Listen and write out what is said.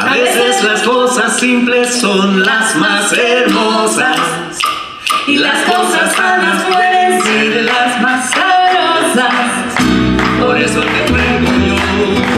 A veces las cosas simples son las más hermosas y las cosas sanas pueden ser las más sabrosas. Por eso te traigo yo.